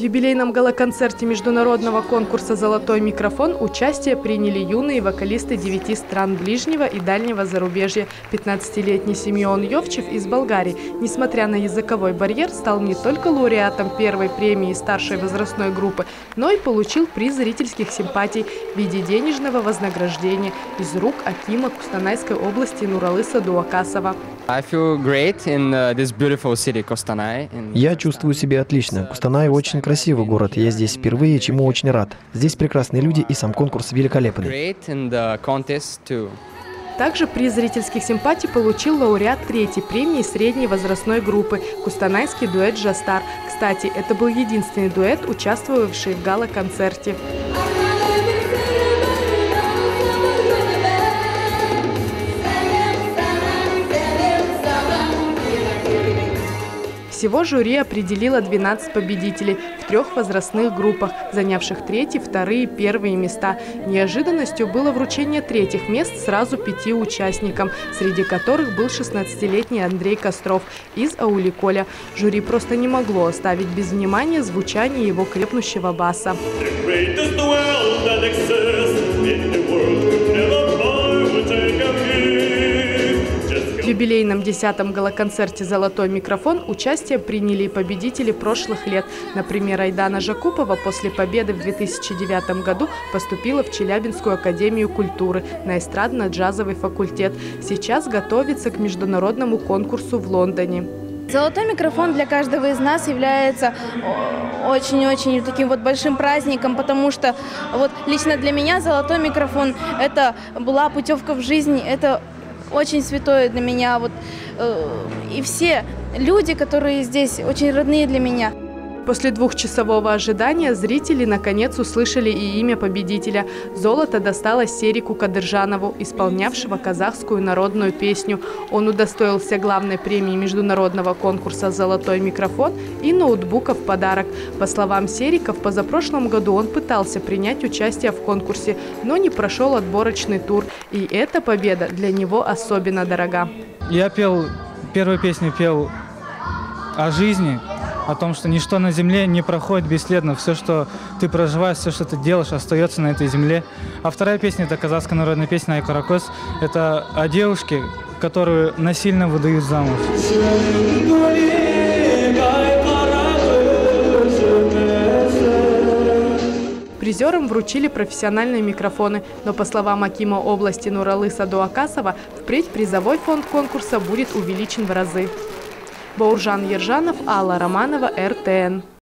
В юбилейном галоконцерте международного конкурса «Золотой микрофон» участие приняли юные вокалисты девяти стран ближнего и дальнего зарубежья. 15-летний Семен Йовчев из Болгарии, несмотря на языковой барьер, стал не только лауреатом первой премии старшей возрастной группы, но и получил приз зрительских симпатий в виде денежного вознаграждения из рук Акима Кустанайской области Нуралыса Дуакасова. Uh, Я чувствую себя отлично. Кустанай очень красивый город. Я здесь впервые, чему очень рад. Здесь прекрасные люди и сам конкурс великолепный. Также приз зрительских симпатий получил лауреат третьей премии средней возрастной группы – кустанайский дуэт «Жастар». Кстати, это был единственный дуэт, участвовавший в гала-концерте. Всего жюри определило 12 победителей в трех возрастных группах, занявших третьи, вторые первые места. Неожиданностью было вручение третьих мест сразу пяти участникам, среди которых был 16-летний Андрей Костров из Ауликоля. Жюри просто не могло оставить без внимания звучание его крепнущего баса. Юбилейном десятом галоконцерте «Золотой микрофон» участие приняли и победители прошлых лет. Например, Айдана Жакупова после победы в 2009 году поступила в Челябинскую академию культуры на эстрадно-джазовый факультет. Сейчас готовится к международному конкурсу в Лондоне. Золотой микрофон для каждого из нас является очень-очень таким вот большим праздником, потому что вот лично для меня золотой микрофон – это была путевка в жизнь, это очень святое для меня. Вот, э, и все люди, которые здесь, очень родные для меня. После двухчасового ожидания зрители наконец услышали и имя победителя. Золото досталось Серику Кадыржанову, исполнявшего казахскую народную песню. Он удостоился главной премии международного конкурса «Золотой микрофон» и ноутбука в подарок. По словам Серика, в позапрошлом году он пытался принять участие в конкурсе, но не прошел отборочный тур. И эта победа для него особенно дорога. Я пел, первую песню пел о жизни, о том, что ничто на земле не проходит бесследно. Все, что ты проживаешь, все, что ты делаешь, остается на этой земле. А вторая песня – это казахская народная песня «Айкаракос». Это о девушке, которую насильно выдают замуж. Призерам вручили профессиональные микрофоны, но, по словам Акима области Нуралыса Дуакасова, впредь призовой фонд конкурса будет увеличен в разы. Бауржан Ержанов, Алла Романова, РТН.